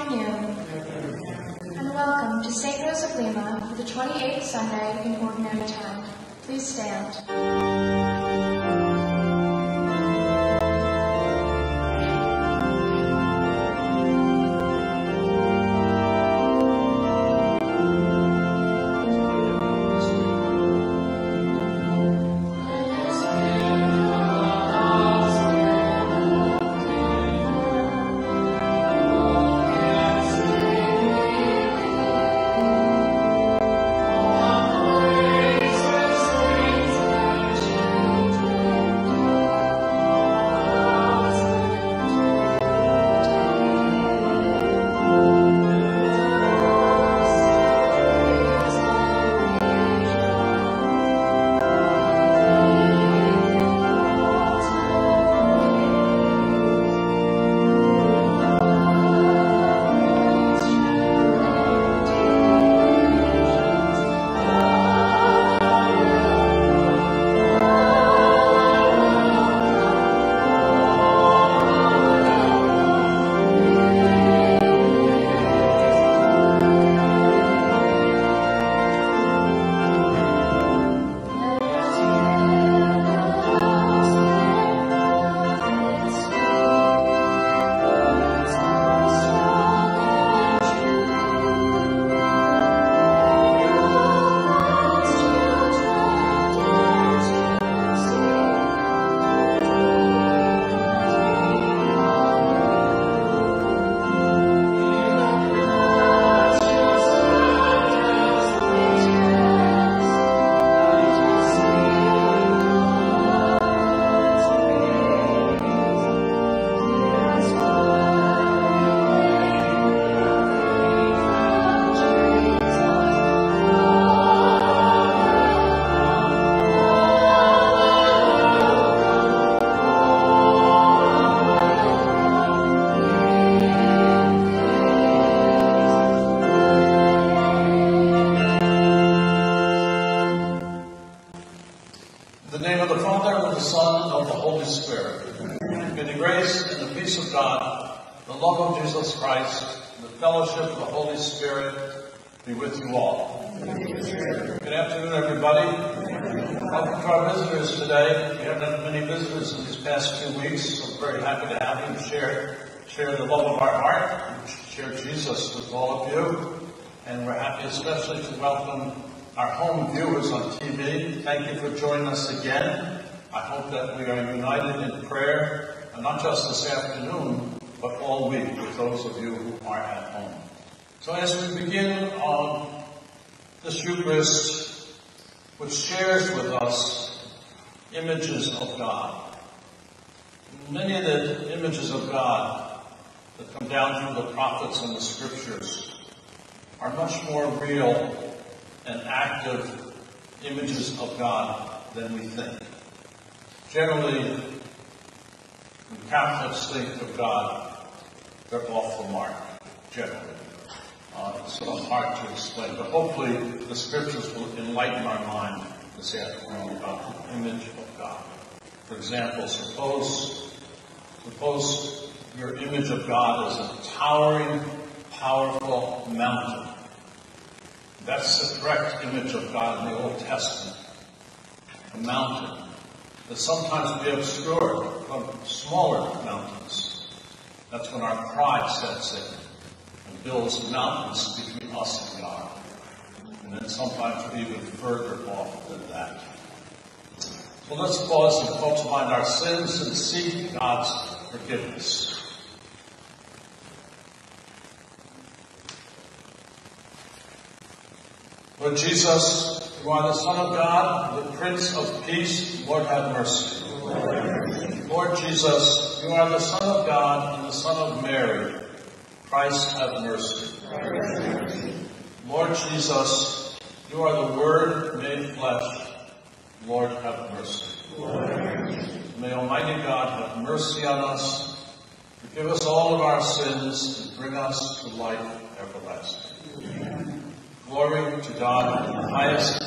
afternoon, and welcome to St. Rose of Lima for the 28th Sunday in Ordinary Time. Please stand. Viewers on TV. Thank you for joining us again. I hope that we are united in prayer, and not just this afternoon, but all week with those of you who are at home. So as we begin on this Eucharist, which shares with us images of God. Many of the images of God that come down through the prophets and the scriptures are much more real and active images of God than we think. Generally, when Catholics think of God, they're off the mark, generally. Uh, it's sort of hard to explain, but hopefully the scriptures will enlighten our mind this afternoon about the image of God. For example, suppose, suppose your image of God is a towering, powerful mountain. That's the correct image of God in the Old Testament. A mountain that sometimes be obscured from smaller mountains. That's when our pride sets in and builds mountains between us and God. And then sometimes we're even further off than that. So let's pause and call to mind our sins and seek God's forgiveness. Lord Jesus, you are the Son of God, the Prince of Peace. Lord, have mercy. Lord Jesus, you are the Son of God and the Son of Mary. Christ, have mercy. Lord Jesus, you are the Word made flesh. Lord, have mercy. May Almighty God have mercy on us, forgive us all of our sins, and bring us to life everlasting. Glory to God in the highest,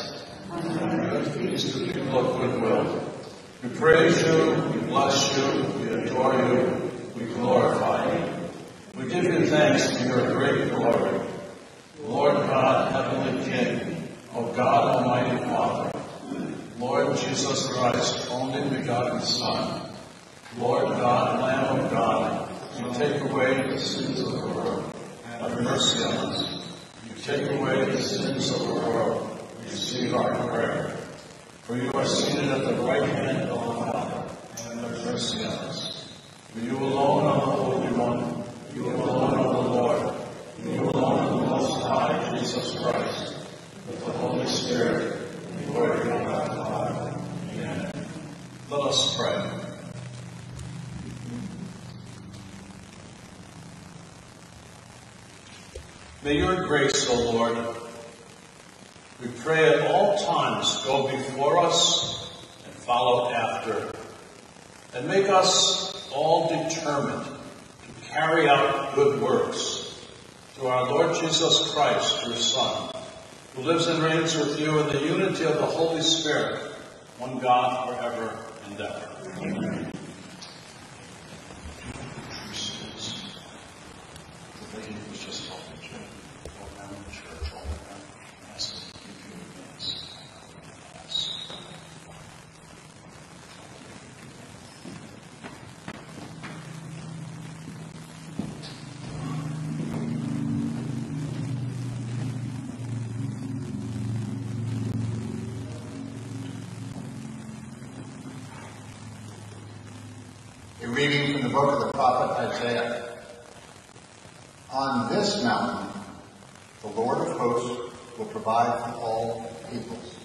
and peace to people of goodwill. We praise you, we bless you, we adore you, we glorify you. We give give you thanks for your great glory. Lord God, Heavenly King, O God, Almighty Father, Lord Jesus Christ, only begotten Son, Lord God, Lamb of God, you take away the sins of the world. Have mercy on us. Take away the sins of the world. Receive our prayer. For you are seated at the right hand of the Father. and Have mercy on us. For you alone are the Holy One. You alone are the Lord. You alone are the Most High, Jesus Christ. With the Holy Spirit. Glory to God the Father. Amen. Let us pray. May your grace, O Lord, we pray at all times go before us and follow after, and make us all determined to carry out good works through our Lord Jesus Christ, your Son, who lives and reigns with you in the unity of the Holy Spirit, one God forever and ever. Amen. The lady was just talking to you, all around the church, all around, asked us to give you advance. Yes. A reading from the book of the prophet Isaiah. On this mountain, the Lord of hosts will provide for all peoples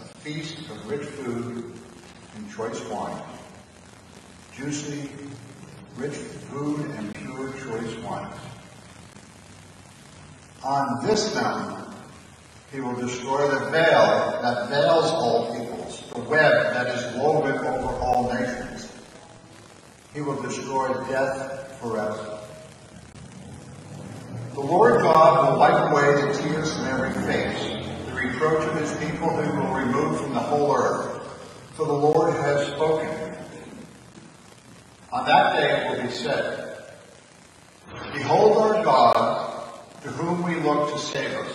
a feast of rich food and choice wine, juicy, rich food and pure choice wines. On this mountain, he will destroy the veil that veils all peoples, the web that is woven. He will destroy death forever. The Lord God will wipe away the tears from every face, the reproach of his people he will remove from the whole earth. For the Lord has spoken. On that day it will be said, Behold our God, to whom we look to save us.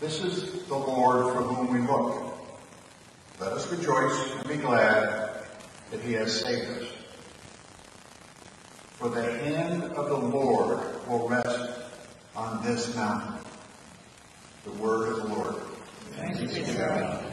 This is the Lord for whom we look. Let us rejoice and be glad that he has saved us. For the hand of the Lord will rest on this mountain. The word of the Lord. Thanks be to God.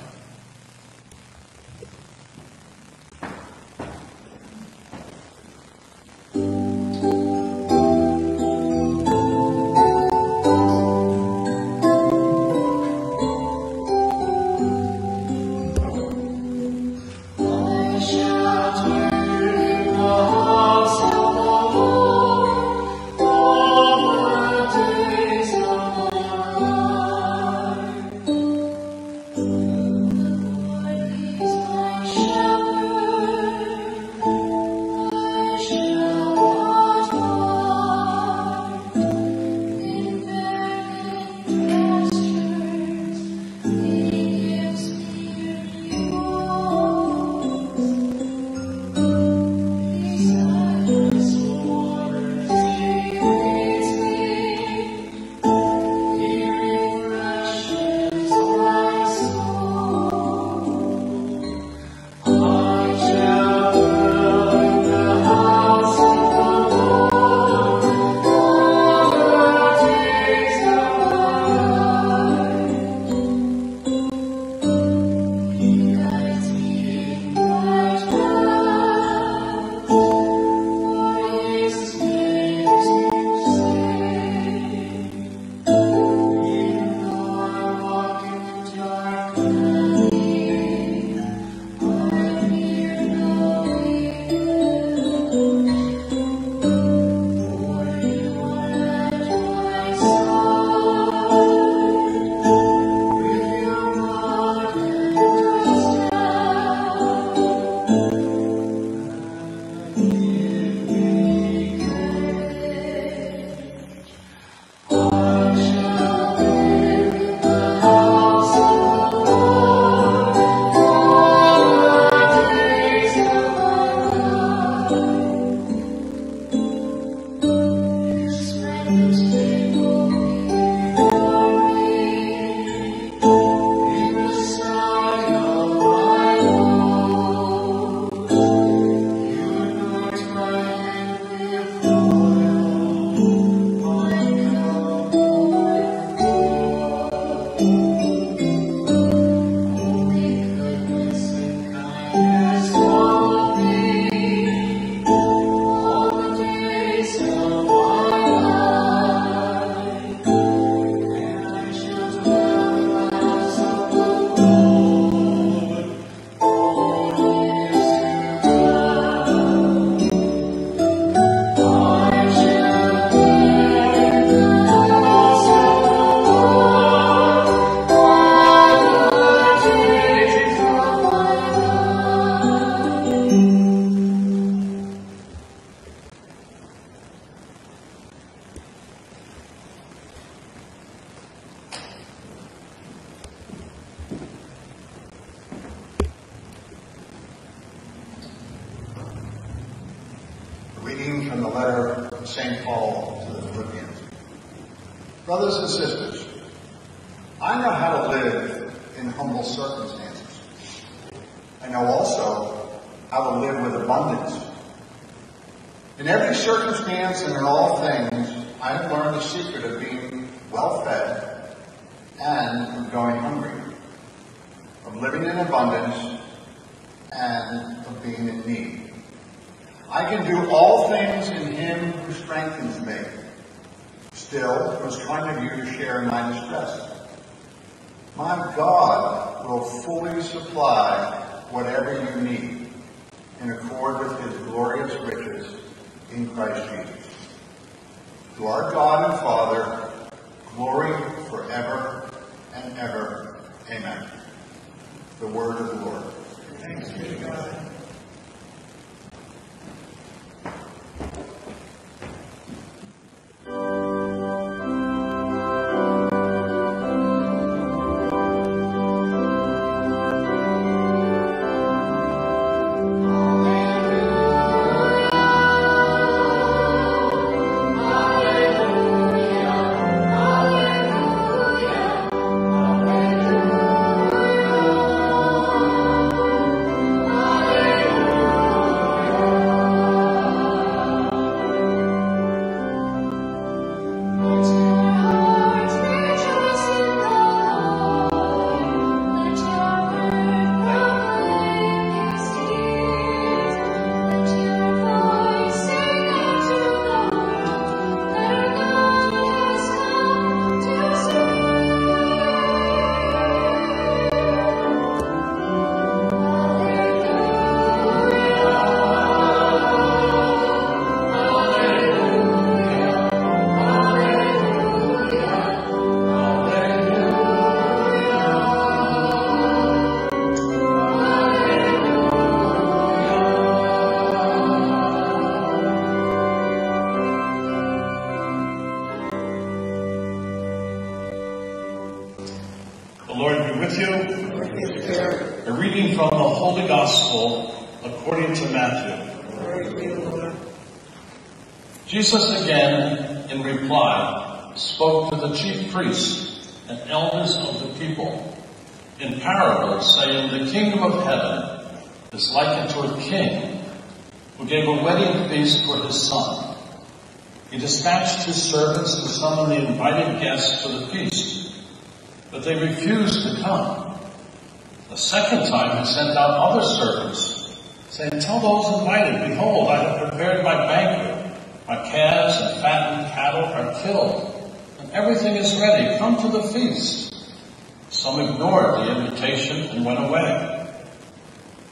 St. Paul to the Philippians. Brothers and sisters, I know how to live in humble circumstances. I know also how to live with abundance. In every circumstance and in all things, I have learned the secret of being well fed and of going hungry, of living in abundance and of being in need. I can do all things in him who strengthens me. Still, it was kind of you to share my distress. My God will fully supply whatever you need in accord with his glorious riches in Christ Jesus. To our God and Father, glory forever and ever. Amen. The word of the Lord. Thanks be to God. Jesus again, in reply, spoke to the chief priests and elders of the people in parables, saying, The kingdom of heaven is likened to a king who gave a wedding feast for his son. He dispatched his servants to summon the invited guests to the feast, but they refused to come. A second time he sent out other servants, saying, Tell those invited, behold, I have prepared my banquet our calves and fattened cattle are killed, and everything is ready. Come to the feast. Some ignored the invitation and went away.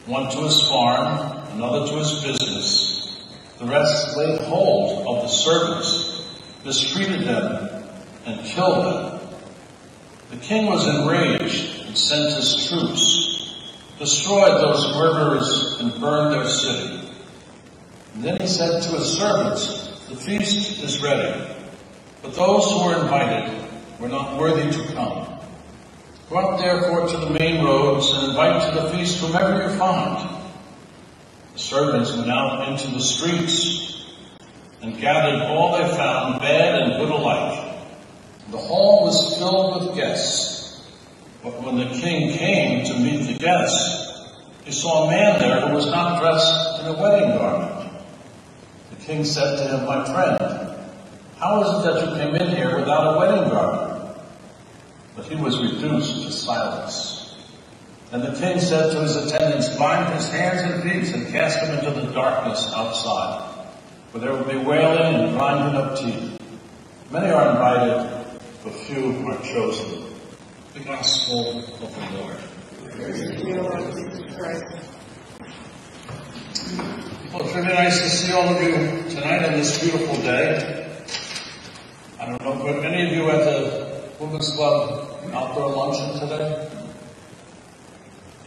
One to his farm, another to his business. The rest laid hold of the servants, mistreated them, and killed them. The king was enraged and sent his troops, destroyed those murderers, and burned their city. And then he said to his servants, the feast is ready, but those who were invited were not worthy to come. Go out therefore to the main roads and invite to the feast whomever you find. The servants went out into the streets and gathered all they found, bad and good alike. The hall was filled with guests. But when the king came to meet the guests, he saw a man there who was not dressed in a wedding garment king said to him, My friend, how is it that you came in here without a wedding garment? But he was reduced to silence. And the king said to his attendants, Bind his hands and feet and cast him into the darkness outside, for there will be wailing and grinding of teeth. Many are invited, but few are chosen. The Gospel of the Lord. Well, it's really nice to see all of you tonight on this beautiful day. I don't know, but any of you at the Women's Club outdoor luncheon today?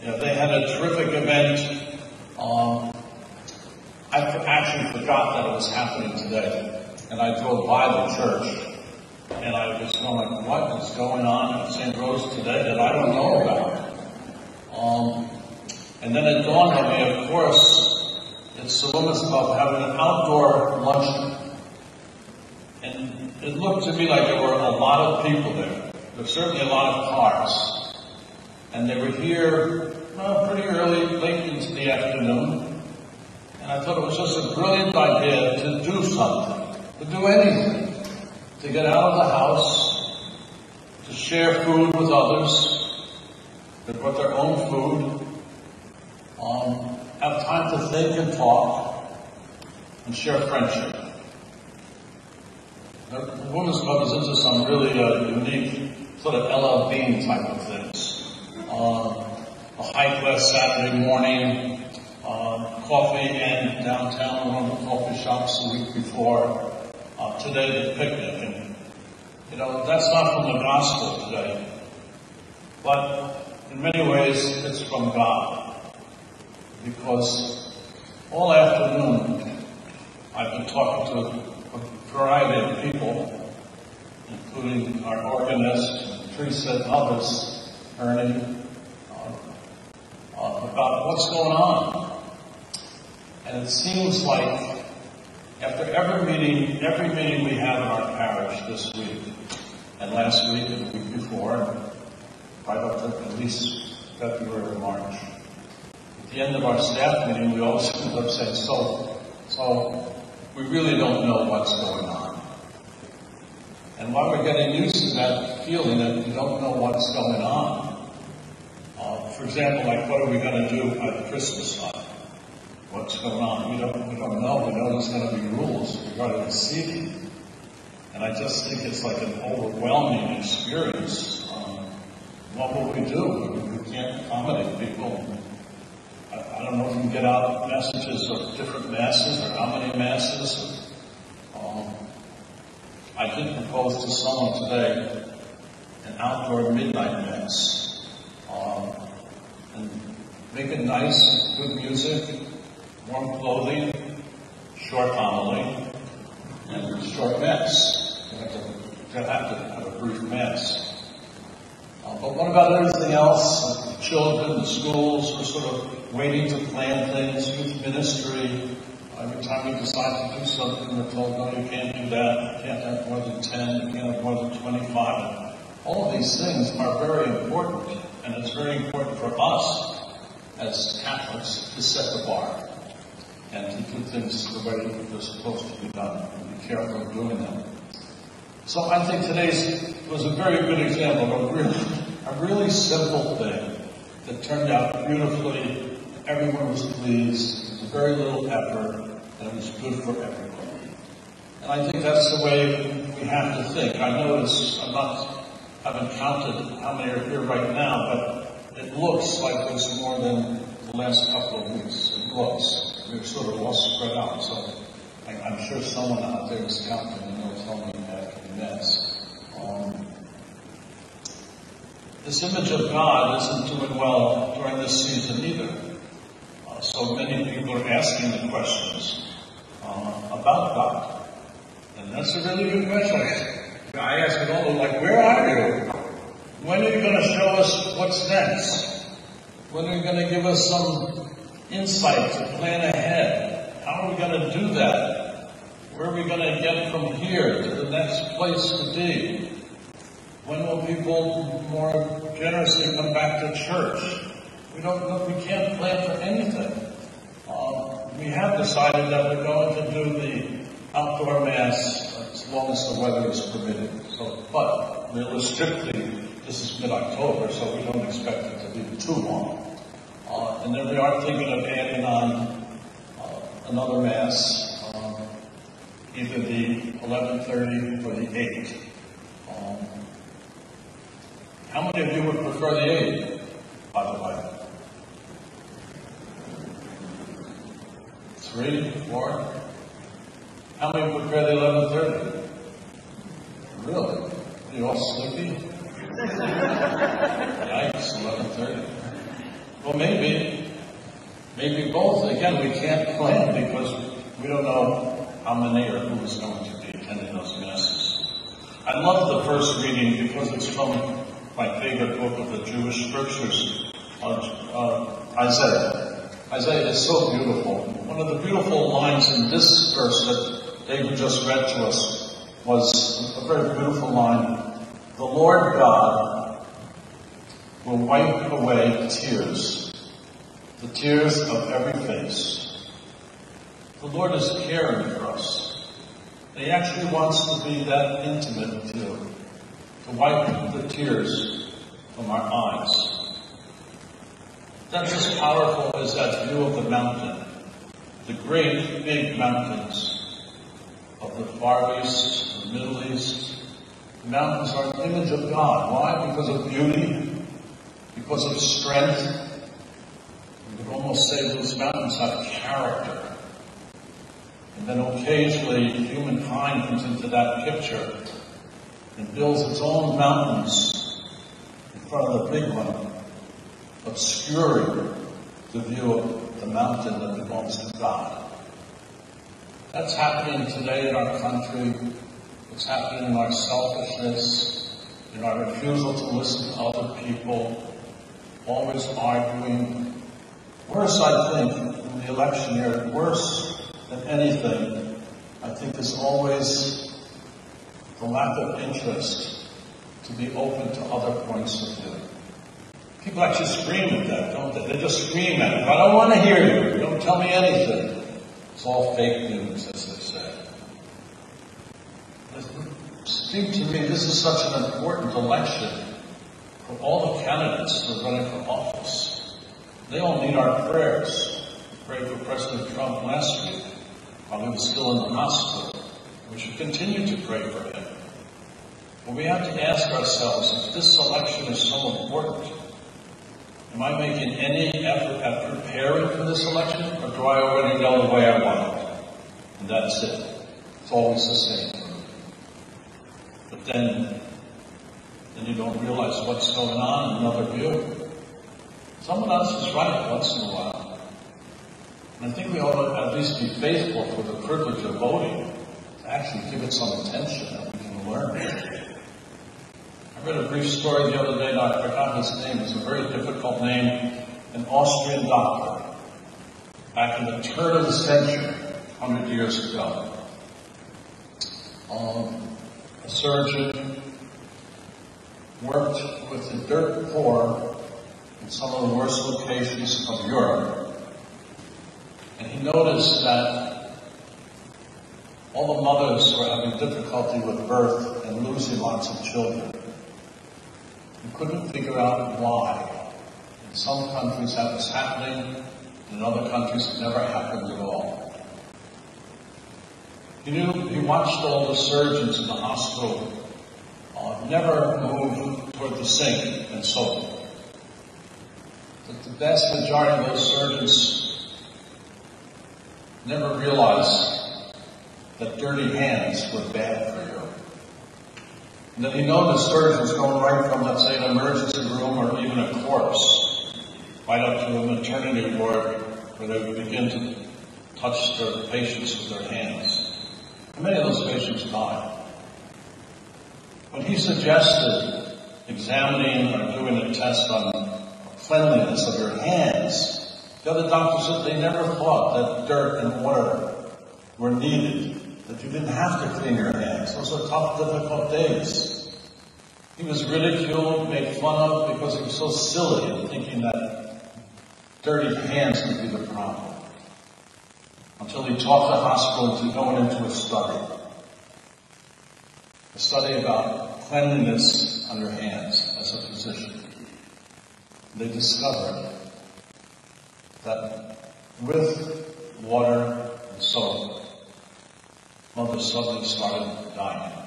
Yeah, they had a terrific event. Um, I actually forgot that it was happening today, and I drove by the church, and I was going, "What is going on at St. Rose today that I don't know about?" Um, and then it dawned on me, of course, It's the Club having an outdoor luncheon. And it looked to me like there were a lot of people there. There were certainly a lot of cars. And they were here well, pretty early, late into the afternoon. And I thought it was just a brilliant idea to do something, to do anything, to get out of the house, to share food with others, they brought their own food, um, have time to think and talk, and share friendship. The Women's Club is into some really uh, unique sort of LL Bean type of things. Um, a hike last Saturday morning, um, coffee and downtown one of the coffee shops the week before. Uh, today the picnic, and you know that's not from the gospel today, but in many ways it's from God because all afternoon I've been talking to a variety of people, including our organist, Teresa and others, Ernie, uh, uh, about what's going on. And it seems like after every meeting, every meeting we have in our parish this week, and last week and the week before, right up to at least February or March, the end of our staff meeting, we always end up saying, so, so we really don't know what's going on. And while we're getting used to that feeling that we don't know what's going on, uh, for example, like what are we going to do by the Christmas time? What's going on? We don't, we don't know. We know there's going to be rules regarding the seating. And I just think it's like an overwhelming experience. Um, what will we do? We can't accommodate people. I, don't know if you get out messages of different masses or how many masses. Um, I did propose to someone today an outdoor midnight mass. Um, and make it nice, good music, warm clothing, short homily, and short mass. You have to, you have to have a brief mass. Uh, but what about everything else? Like the children, the schools, we're sort of waiting to plan things, youth ministry. Every time we decide to do something, we're told, no, you can't do that. You can't have more than 10. You can't have more than 25. All of these things are very important, and it's very important for us as Catholics to set the bar and to do things the way they're supposed to be done and be careful doing them. So I think today's was a very good example of a really, a really simple thing that turned out beautifully. Everyone was pleased. It was very little effort, and it was good for everybody. And I think that's the way we have to think. I notice I'm not haven't counted how many are here right now, but it looks like there's more than the last couple of weeks. It looks. We're sort of all spread out. So I, I'm sure someone out there is counting and they'll tell me the mass. Um, this image of God isn't doing well during this season either. So many people are asking the questions uh, about God. And that's a really good question. I ask it all, like, where are you? When are you going to show us what's next? When are you going to give us some insight to plan ahead? How are we going to do that? Where are we going to get from here to the next place to be? When will people more generously come back to church? We don't we can't plan for anything. Uh, we have decided that we're going to do the outdoor mass as long as the weather is permitted. So, but realistically, this is mid-October, so we don't expect it to be too long. Uh, and then we are thinking of adding on uh, another mass, um, either the 11:30 or the 8. Um, how many of you would prefer the 8, by the way? Three, four? How many would the 11:30? Really? You all sleepy? Yikes, 11:30. Well, maybe, maybe both. Again, we can't plan because we don't know how many or who is going to be attending those masses. I love the first reading because it's from my favorite book of the Jewish scriptures, uh, uh, Isaiah. Isaiah is so beautiful. One of the beautiful lines in this verse that David just read to us was a very beautiful line. The Lord God will wipe away tears, the tears of every face. The Lord is caring for us. He actually wants to be that intimate with you, to wipe the tears from our eyes. That's as powerful as that view of the mountain, the great big mountains of the Far East, the Middle East. The mountains are an image of God. Why? Because of beauty, because of strength. You could almost say those mountains have character. And then occasionally humankind comes into that picture and builds its own mountains in front of the big one, obscuring the view of the mountain that belongs to God. That's happening today in our country. It's happening in our selfishness, in our refusal to listen to other people, always arguing. Worse, I think, in the election year, worse than anything, I think is always the lack of interest to be open to other points of view. People actually scream at that, don't they? They just scream at it. I don't want to hear you. Don't tell me anything. It's all fake news, as they say. Seems to me this is such an important election for all the candidates who are running for office. They all need our prayers. Prayed for President Trump last week while he was still in the hospital. We should continue to pray for him. But we have to ask ourselves if this election is so important, am I making any effort at preparing for this election, or do I already know the way I want it? And that's it. It's always the same. But then, then you don't realize what's going on in another view. Someone else is right once in a while. And I think we ought to at least be faithful for the privilege of voting, to actually give it some attention that we can learn. I read a brief story the other day, and I forgot his name. It's a very difficult name. An Austrian doctor, back in the turn of the century, 100 years ago. Um, a surgeon worked with the dirt poor in some of the worst locations of Europe. And he noticed that all the mothers were having difficulty with birth and losing lots of children. He couldn't figure out why. In some countries that was happening, in other countries it never happened at all. He knew, he watched all the surgeons in the hospital uh, never move toward the sink and so forth. But the vast majority of those surgeons never realized that dirty hands were bad for you. And then he noticed surgeons going right from, let's say, an emergency room or even a corpse, right up to a maternity ward where they would begin to touch their patients with their hands. And many of those patients died. When he suggested examining or doing a test on cleanliness of your hands, the other doctors said they never thought that dirt and water were needed, that you didn't have to clean your hands. Those are tough, difficult days. He was ridiculed, made fun of because he was so silly in thinking that dirty hands would be the problem. Until he taught the hospital into going into a study. A study about cleanliness your hands as a physician. They discovered that with water suddenly started dying.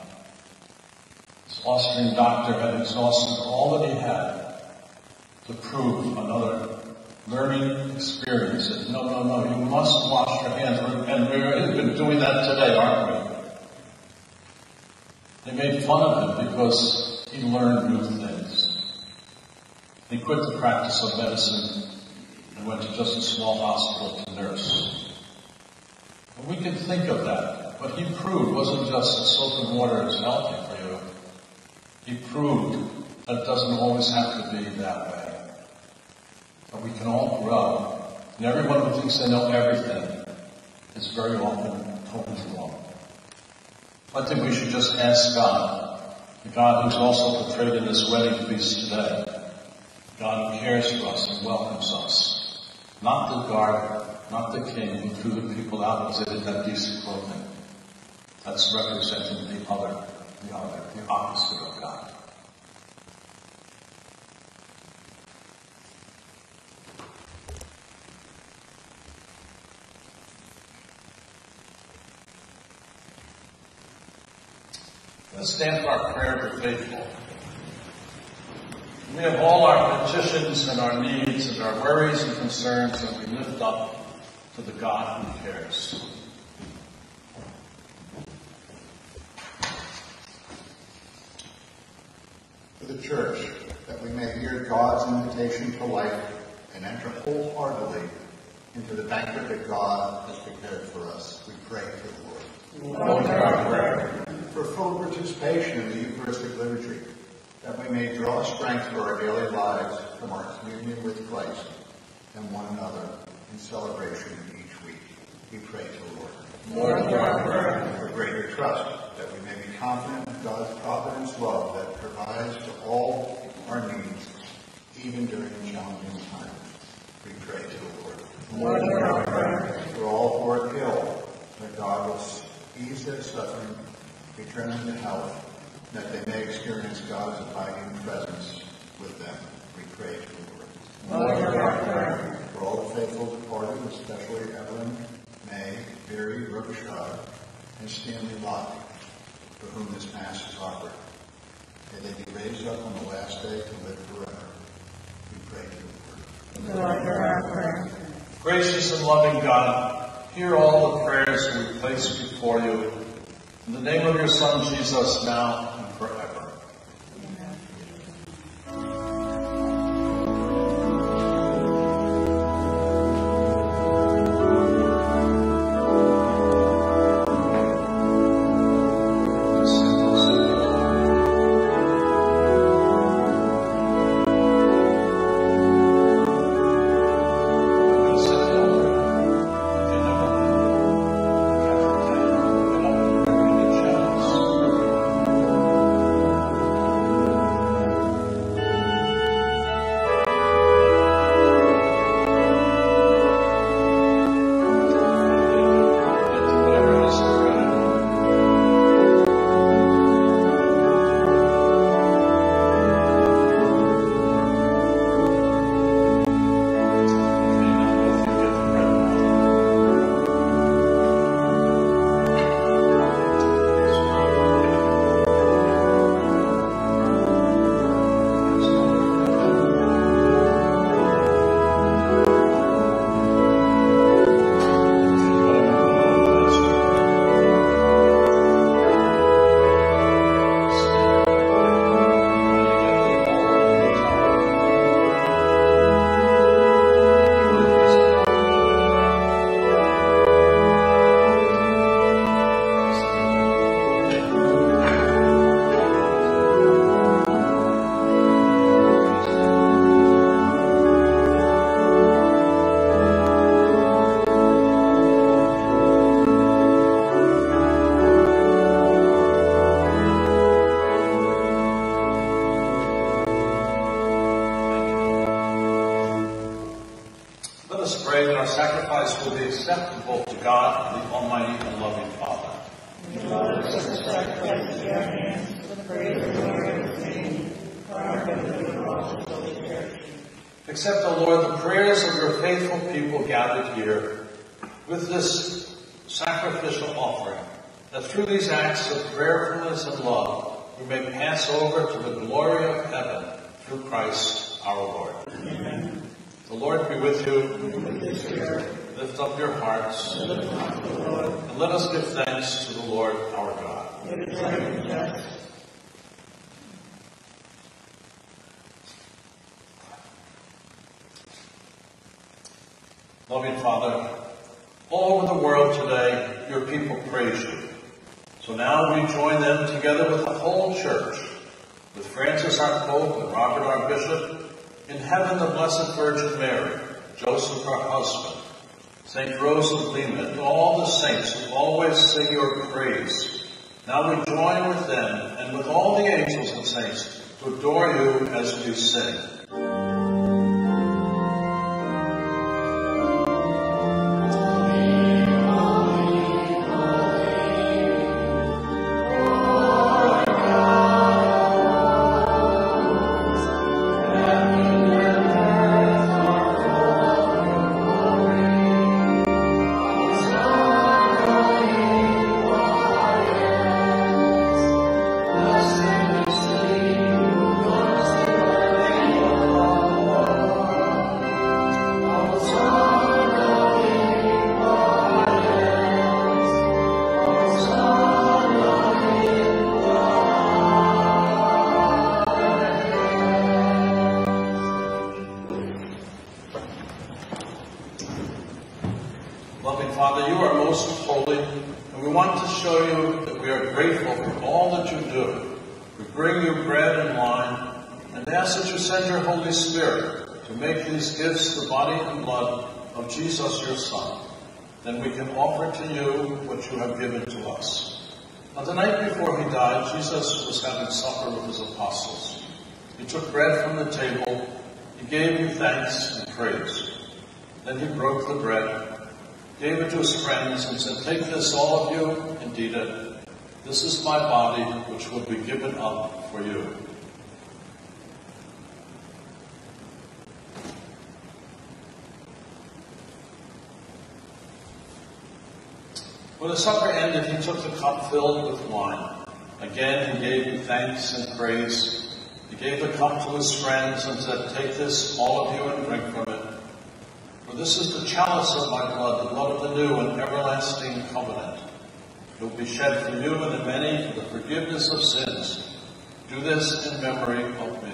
This Austrian doctor had exhausted all that he had to prove another learning experience. Said, no, no, no, you must wash your hands. And we've been doing that today, aren't we? They made fun of him because he learned new things. He quit the practice of medicine and went to just a small hospital to nurse. We can think of that. What he proved wasn't just that soap and water is healthy for you. He proved that it doesn't always have to be that way. But we can all grow. And everyone who thinks they know everything is very often totally wrong. I think we should just ask God, the God who's also portrayed in this wedding feast today, God who cares for us and welcomes us, not the guard, not the king who threw the people out because they didn't have decent clothing. That's representing the other, the other, the opposite of God. Let's stand for our prayer the faithful. We have all our petitions and our needs and our worries and concerns that we lift up to the God who cares. The church, that we may hear God's invitation to life and enter wholeheartedly into the banquet that God has prepared for us, we pray to the Lord. Lord, our prayer. For full participation in the Eucharistic liturgy, that we may draw strength for our daily lives from our communion with Christ and one another in celebration each week. We pray to the Lord. Lord, hear our prayer. For greater trust, that we may be confident of God's providence love that provides for all our needs, even during challenging times. We pray to the Lord. Lord, hear our prayer. For all who are ill, that God will ease their suffering, return them to health, that they may experience God's abiding presence with them. We pray to the Lord. Lord, hear our prayer. For all the faithful departed, especially Evelyn, May, Barry Robichaud, and Stanley Locke, for whom this Mass is offered, may they be raised up on the last day to live forever. We pray to the Lord. Lord, hear our prayer. Gracious and loving God, hear all the prayers we place before you. In the name of your Son, Jesus, now God, the Almighty and loving Father. Accept, O Lord, the prayers of your faithful people gathered here with this sacrificial offering, that through these acts of prayerfulness and love, we may pass over to the glory of heaven through Christ our Lord. Amen. The Lord be with you. Lift up your hearts. And let us give thanks to the Lord our God. Loving Father, all over the world today, your people praise you. So now we join them together with the whole church, with Francis our Pope and Robert our Bishop, in heaven the Blessed Virgin Mary, Joseph our husband, Saint Rose of Lima, and all the saints who always sing your praise. Now we join with them and with all the angels and saints to adore you as we sing. Can offer to you what you have given to us. On the night before he died, Jesus was having supper with his apostles. He took bread from the table, he gave you thanks and praise. Then he broke the bread gave it to his friends and said, Take this, all of you, and eat it. This is my body, which will be given up for you. When the supper ended, he took the cup filled with wine. Again, he gave thanks and praise. He gave the cup to his friends and said, Take this, all of you, and drink from it. For this is the chalice of my blood, the blood of the new and everlasting covenant. It will be shed for you and the many for the forgiveness of sins. Do this in memory of me.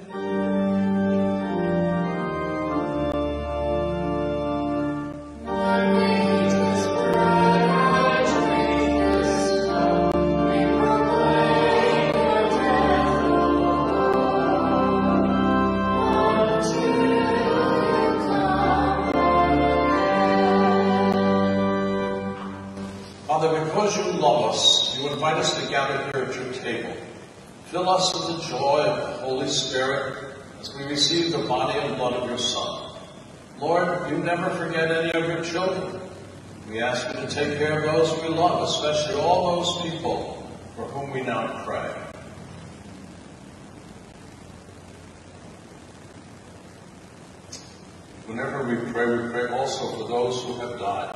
Never forget any of your children. We ask you to take care of those we love, especially all those people for whom we now pray. Whenever we pray, we pray also for those who have died.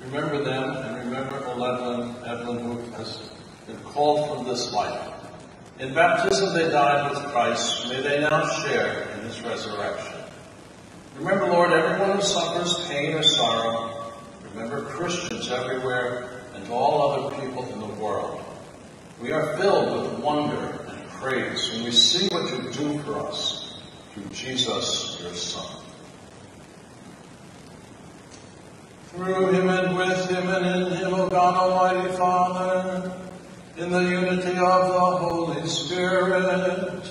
Remember them and remember Evelyn, Evelyn who has been called from this life. In baptism they died with Christ. May they now share in his resurrection. Remember, Lord, everyone who suffers pain or sorrow. Remember Christians everywhere and all other people in the world. We are filled with wonder and praise when we see what you do for us through Jesus, your Son. Through him and with him and in him, O God Almighty Father, in the unity of the Holy Spirit,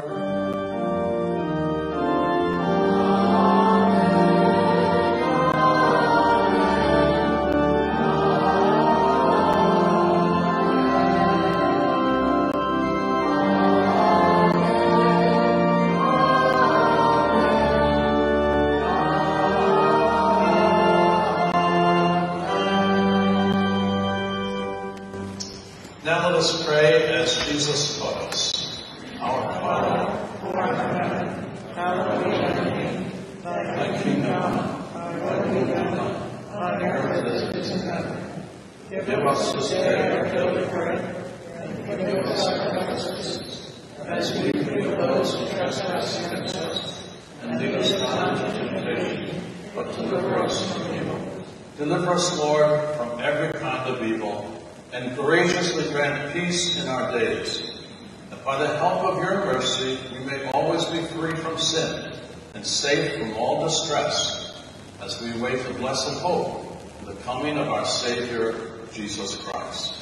Blessed hope the coming of our Savior, Jesus Christ.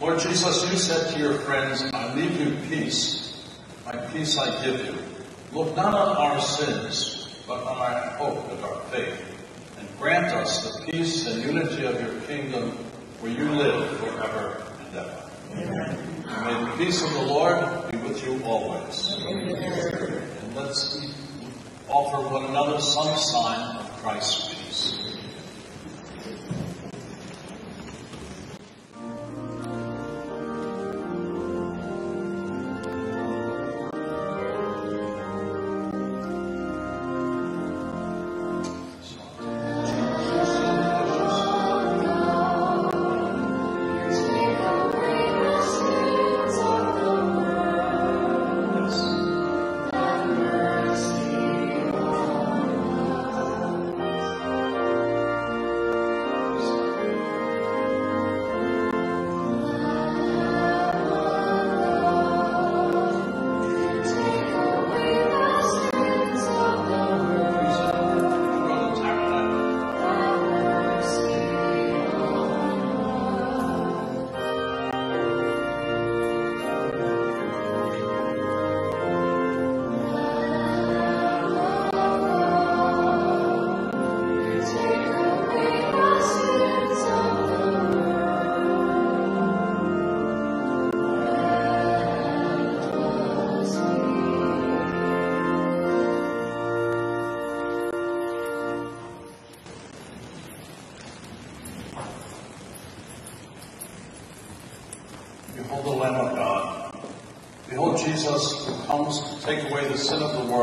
Lord Jesus, you said to your friends, I leave you peace. My peace I give you. Look not on our sins, but on our hope and our faith. And grant us the peace and unity of your kingdom where you live forever and ever. Amen. And may the peace of the Lord be with you always. Amen. Let's offer one another some sign of Christ's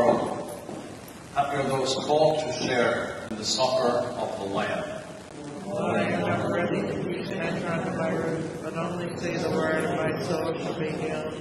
world. Happy are those called to share in the supper of the Lamb. Lord, I am not worthy that you should enter under my roof, but only say the word, and my soul shall be healed.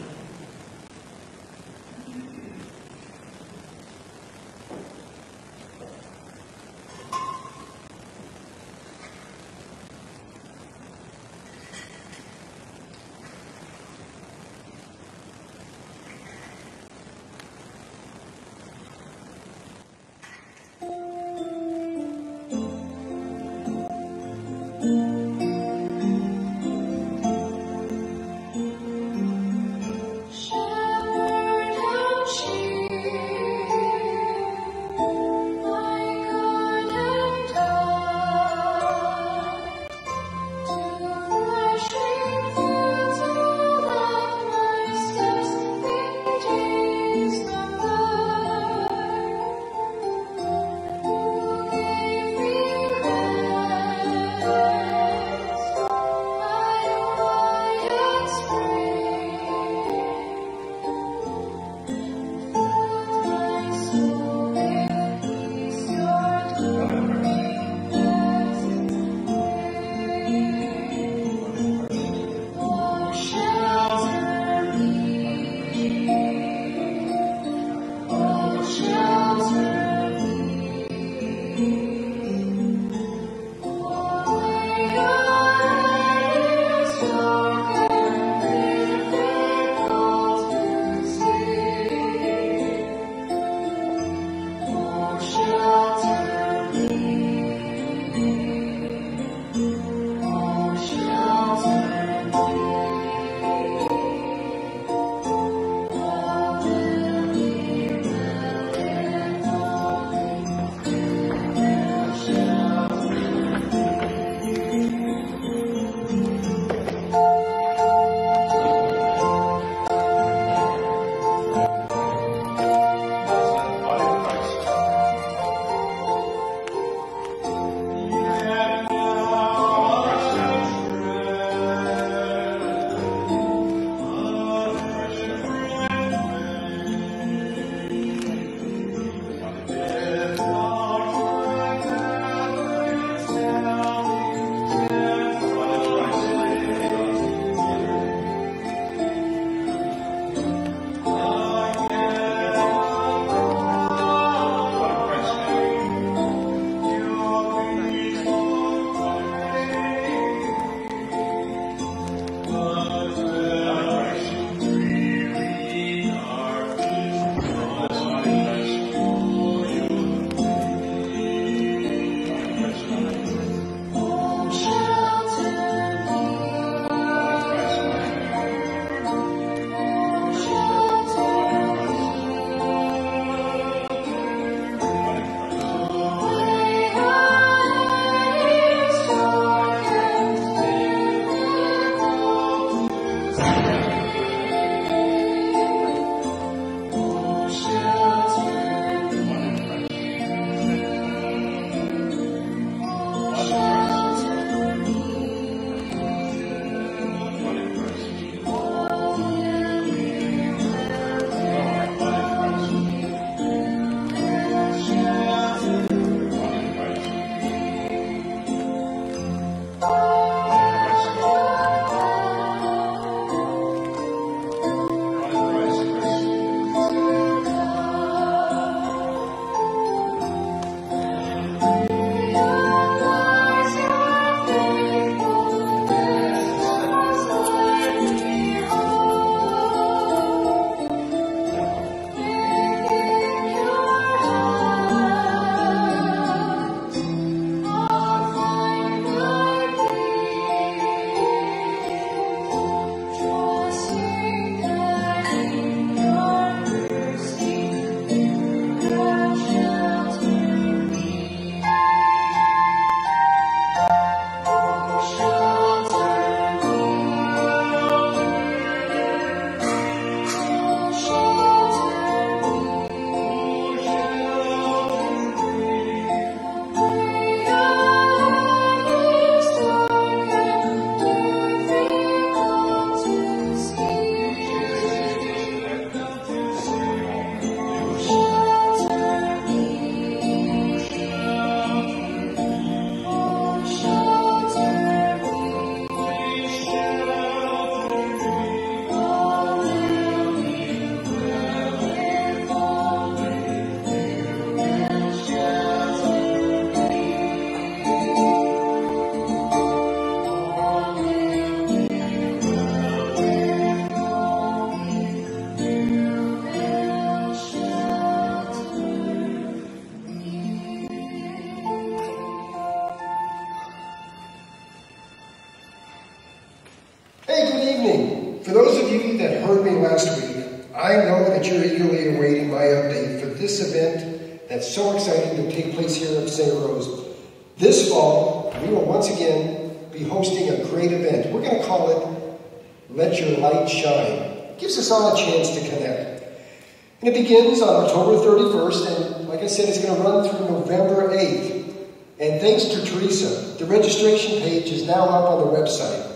Begins on October 31st, and like I said, it's going to run through November 8th. And thanks to Teresa, the registration page is now up on the website.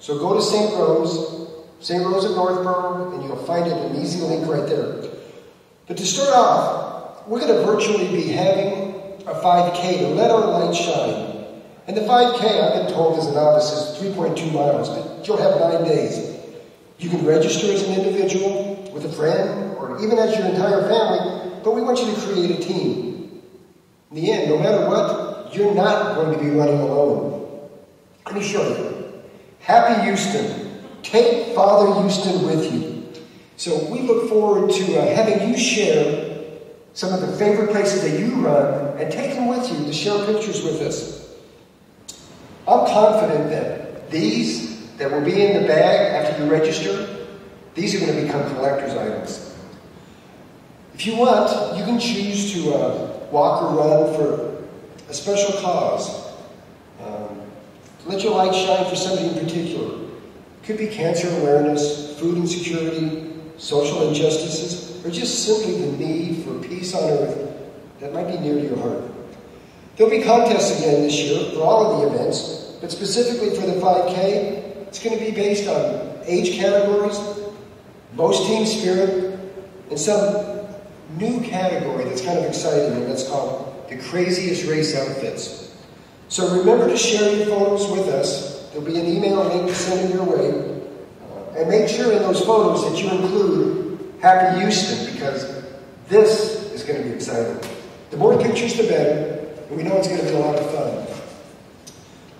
So go to St. Rose, St. Rose of Northborough, and you'll find it an easy link right there. But to start off, we're going to virtually be having a 5K to let our light shine. And the 5K, I've been told as a novice, is 3.2 miles, but you'll have nine days. You can register as an individual, with a friend, or even as your entire family, but we want you to create a team. In the end, no matter what, you're not going to be running alone. Let me show you. Happy Houston. Take Father Houston with you. So we look forward to uh, having you share some of the favorite places that you run and take them with you to share pictures with us. I'm confident that these that will be in the bag after you register, these are going to become collector's items. If you want, you can choose to uh, walk or run for a special cause. Um, let your light shine for somebody in particular. It could be cancer awareness, food insecurity, social injustices, or just simply the need for peace on earth that might be near to your heart. There'll be contests again this year for all of the events, but specifically for the 5K, it's going to be based on age categories, most team spirit, and some new category that's kind of exciting, and that's called the craziest race outfits. So remember to share your photos with us. There'll be an email link sent your way. Uh, and make sure in those photos that you include Happy Houston because this is going to be exciting. The more pictures, the better, and we know it's going to be a lot of fun.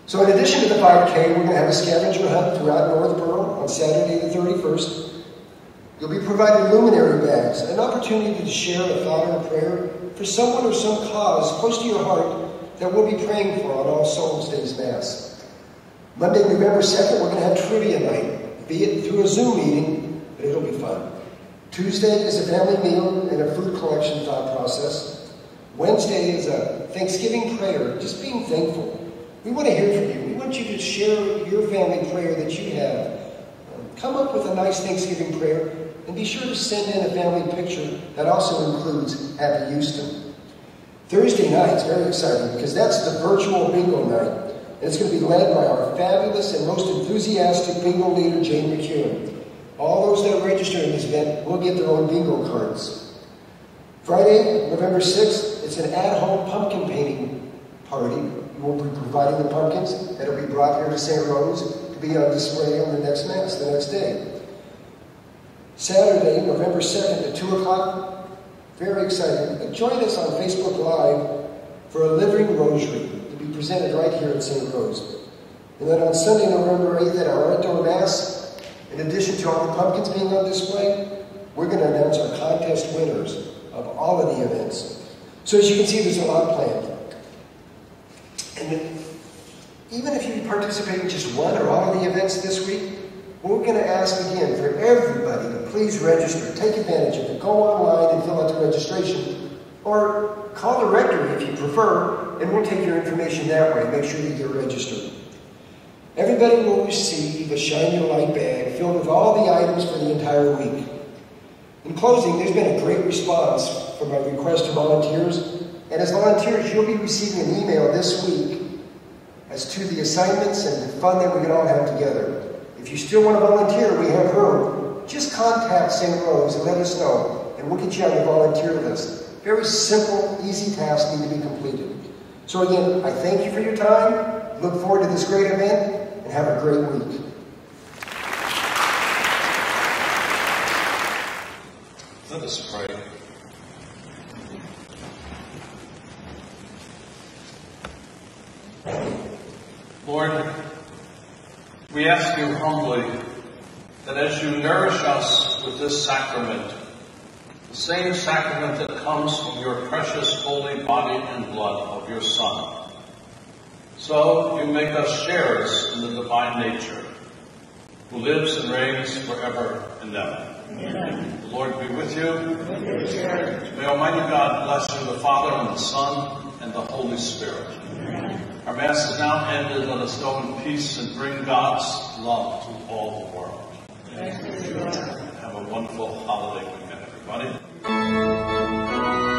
So in addition to the 5K, we're going to have a scavenger hunt throughout Northborough on Saturday the 31st. You'll be provided luminary bags, an opportunity to share a thought or a prayer for someone or some cause close to your heart that we'll be praying for on All Souls Days Mass. Monday, November 2nd, we're going to have trivia night, be it through a Zoom meeting, but it'll be fun. Tuesday is a family meal and a food collection thought process. Wednesday is a Thanksgiving prayer, just being thankful. We want to hear from you. We want you to share your family prayer that you have. Come up with a nice Thanksgiving prayer and be sure to send in a family picture that also includes Happy Houston. Thursday night is very exciting because that's the virtual bingo night. And it's going to be led by our fabulous and most enthusiastic bingo leader, Jane McEwen. All those that register in this event will get their own bingo cards. Friday, November 6th, it's an at-home pumpkin painting party. We'll be providing the pumpkins that'll be brought here to St. Rose to be on display on the next Mass, the next day. Saturday, November 2nd at 2 o'clock, very exciting. And Join us on Facebook Live for a living rosary to be presented right here at St. Rose. And then on Sunday, November 8th at our outdoor Mass, in addition to all the pumpkins being on display, we're going to announce our contest winners of all of the events. So as you can see, there's a lot planned. And even if you participate in just one or all of the events this week, we're going to ask again for everybody to please register. Take advantage of it. Go online and fill out the registration. Or call the rectory if you prefer, and we'll take your information that way. Make sure that you're registered. Everybody will receive a Shine Your Light bag filled with all the items for the entire week. In closing, there's been a great response from my request to volunteers. And as volunteers, you'll be receiving an email this week as to the assignments and the fun that we can all have together. If you still want to volunteer, we have room. Just contact St. Rose and let us know, and we'll get you on the volunteer list. Very simple, easy tasks need to be completed. So again, I thank you for your time. Look forward to this great event, and have a great week. Let us pray. Lord, we ask you humbly that as you nourish us with this sacrament, the same sacrament that comes from your precious holy body and blood of your Son, so you make us sharers in the divine nature. who lives and reigns forever and ever. Amen. The Lord be with you. May Almighty God bless you, the Father and the Son and the Holy Spirit. Our Mass is now ended. Let us go in peace and bring God's love to all the world. Have a wonderful holiday weekend, everybody.